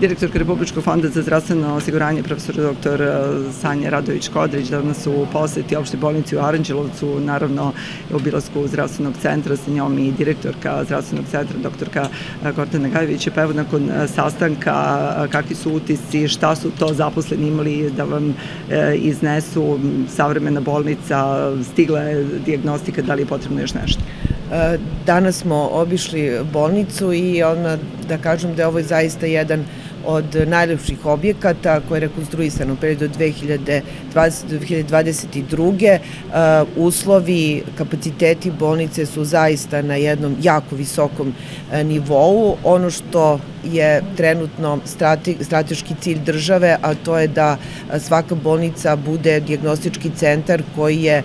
Direktorka Republičkog fonda za zdravstveno osiguranje, profesor dr. Sanja Radović-Kodrić, danas u poseti opšte bolnici u Aranđelovcu, naravno u obilasku zdravstvenog centra sa njom i direktorka zdravstvenog centra, doktorka Gordana Gajević. Pa evo, nakon sastanka, kakvi su utisci, šta su to zaposleni imali da vam iznesu savremena bolnica, stigla je diagnostika, da li je potrebno još nešto? Danas smo obišli bolnicu i ona, da kažem da je ovo zaista jedan od najlepših objekata koje je rekonstruisano u periodu 2020-2022. Uh, uslovi, kapaciteti bolnice su zaista na jednom jako visokom uh, nivou. Ono što je trenutno strateški cilj države, a to je da svaka bolnica bude diagnostički centar koji, je,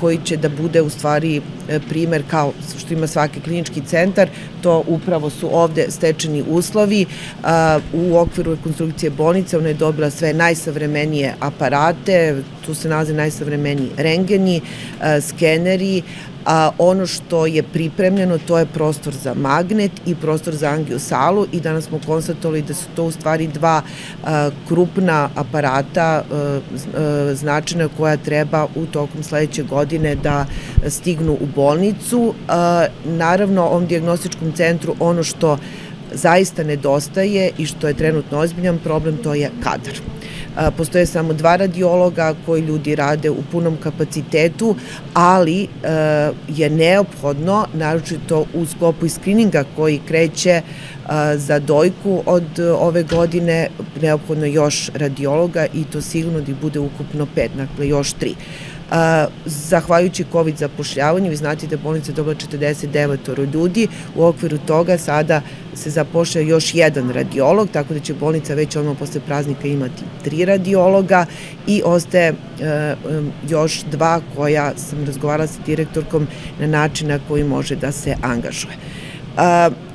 koji će da bude u stvari e, primer kao što ima svaki klinički centar, to upravo su ovde stečeni uslovi. U okviru rekonstrukcije bolnice ona je dobila sve najsavremenije aparate, tu se nalaze najsavremeniji rengeni, skeneri, a ono što je pripremljeno to je prostor za magnet i prostor za angiosalu i danas smo konstatovali da su to u stvari dva krupna aparata značajna koja treba u tokom sledeće godine da stignu u bolnicu. Naravno, ovom diagnostičkom centru ono što zaista nedostaje i što je trenutno ozbiljan problem, to je kadar. Postoje samo dva radiologa koji ljudi rade u punom kapacitetu, ali e, je neophodno, naročito u skopu skrininga koji kreće e, za dojku od ove godine, neophodno još radiologa i to sigurno da bude ukupno pet, dakle još tri. Zahvaljujući COVID zapošljavanju, vi znate da bolnica dobila 49 ljudi, u okviru toga sada se zapošlja još jedan radiolog, tako da će bolnica već odmah posle praznika imati tri radiologa i ostaje e, još dva koja sam razgovarala sa direktorkom na način na koji može da se angažuje.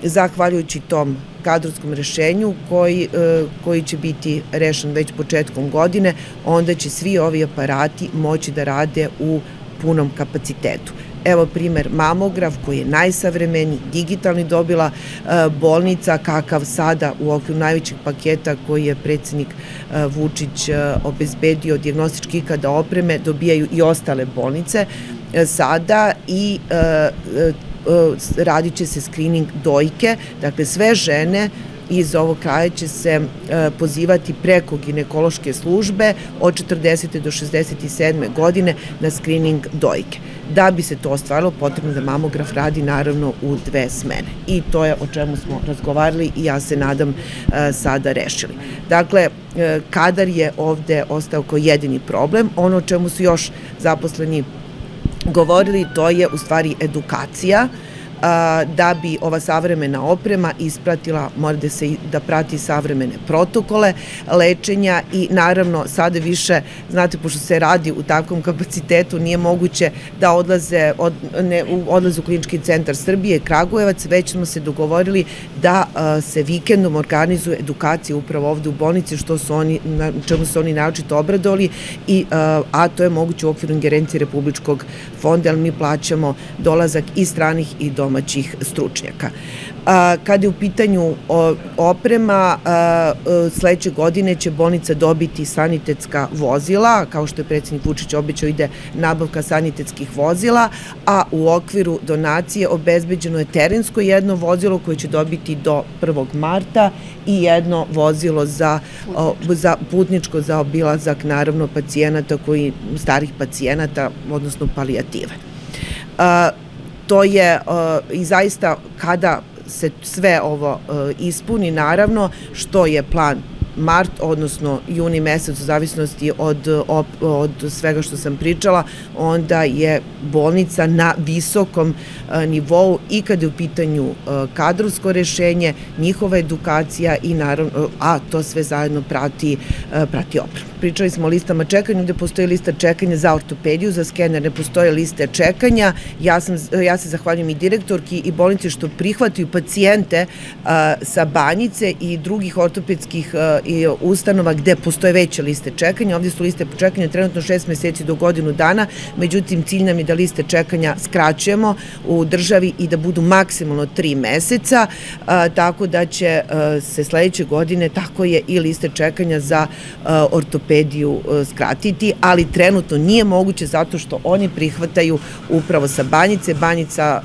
Zahvaljujući tom kadrovskom rešenju koji, e, koji će biti rešen već početkom godine, onda će svi ovi aparati moći da rade u punom kapacitetu. Evo primer mamograf koji je najsavremeniji, digitalni dobila e, bolnica, kakav sada u okviru najvećeg paketa koji je predsednik e, Vučić obezbedio diagnostički kada opreme, dobijaju i ostale bolnice sada i radit će se screening dojke, dakle sve žene iz ovog kraja će se e, pozivati preko ginekološke službe od 40. do 67. godine na screening dojke. Da bi se to ostvarilo, potrebno da mamograf radi naravno u dve smene. I to je o čemu smo razgovarali i ja se nadam e, sada rešili. Dakle, kadar je ovde ostao kao jedini problem. Ono o čemu su još zaposleni govorili, to je u stvari edukacija, da bi ova savremena oprema ispratila, mora da se da prati savremene protokole lečenja i naravno sada više, znate, pošto se radi u takvom kapacitetu, nije moguće da odlaze, od, ne, odlaze u klinički centar Srbije, Kragujevac, već smo se dogovorili da se vikendom organizuje edukacija upravo ovde u bolnici, što su oni, na čemu su oni naočito obradoli, i, a to je moguće u okviru ingerencije Republičkog fonda, ali mi plaćamo dolazak i stranih i domaćih domaćih stručnjaka. Kada je u pitanju oprema, sledeće godine će bolnica dobiti sanitetska vozila, kao što je predsednik Vučić običao ide nabavka sanitetskih vozila, a u okviru donacije obezbeđeno je terensko jedno vozilo koje će dobiti do 1. marta i jedno vozilo za, za putničko za obilazak naravno pacijenata koji, starih pacijenata, odnosno palijative to je i zaista kada se sve ovo ispuni naravno što je plan mart, odnosno juni mesec, u zavisnosti od, od svega što sam pričala, onda je bolnica na visokom e, nivou i kada je u pitanju e, kadrovsko rešenje, njihova edukacija i naravno, a to sve zajedno prati, e, prati opremu. Pričali smo o listama čekanja, gde postoji lista čekanja za ortopediju, za skener ne postoje liste čekanja. Ja, sam, ja se zahvaljujem i direktorki i bolnici što prihvataju pacijente sa banjice i drugih ortopedskih i ustanova gde postoje veće liste čekanja. Ovde su liste čekanja trenutno šest meseci do godinu dana, međutim cilj nam je da liste čekanja skraćujemo u državi i da budu maksimalno tri meseca, tako da će se sledeće godine, tako je i liste čekanja za ortopediju skratiti, ali trenutno nije moguće zato što oni prihvataju upravo sa banjice. Banjica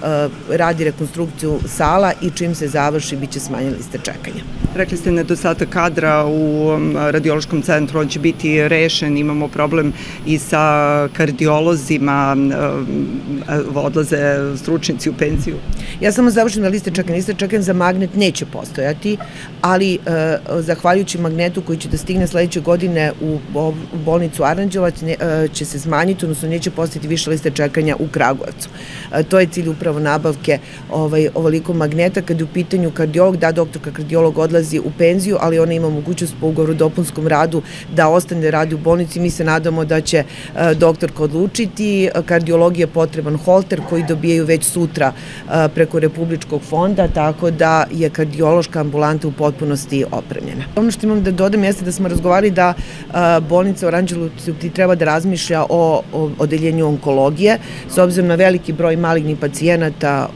radi rekonstrukciju sala i čim se završi biće smanjene liste čekanja. Rekli ste nedostatak kadra um, radiološkom centru, on će biti rešen, imamo problem i sa kardiolozima, um, odlaze stručnici u penziju. Ja samo završim na liste čekanja. Liste čekanja za magnet neće postojati, ali uh, zahvaljujući magnetu koji će da stigne sledeće godine u bolnicu Aranđelovac uh, će se smanjiti, odnosno neće postojati više liste čekanja u Kragujevcu. Uh, to je cilj upravo nabavke ovaj, ovoliko magneta. Kad je u pitanju kardiolog, da doktorka kardiolog odlazi u penziju, ali ona ima mogućnost po ugovoru dopunskom radu da ostane radi u bolnici. Mi se nadamo da će doktorka odlučiti. Kardiologija je potreban holter koji dobijaju već sutra preko Republičkog fonda, tako da je kardiološka ambulanta u potpunosti opremljena. Ono što imam da dodam jeste da smo razgovarali da bolnica u Oranđelovcu treba da razmišlja o odeljenju onkologije, s obzirom na veliki broj malignih pacijenata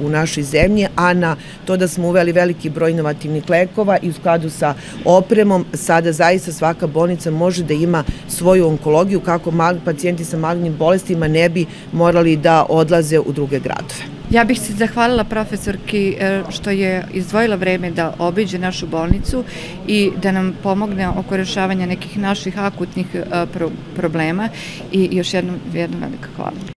u našoj zemlji, a na to da smo uveli veliki broj inovativnih lekova i u skladu sa opremom, sada zaista svaka bolnica može da ima svoju onkologiju kako pacijenti sa malignim bolestima ne bi morali da odlaze u druge gradove. Ja bih se zahvalila profesorki e, što je izdvojila vreme da obiđe našu bolnicu i da nam pomogne oko rešavanja nekih naših akutnih e, problema i još jednom, jednom velika hvala.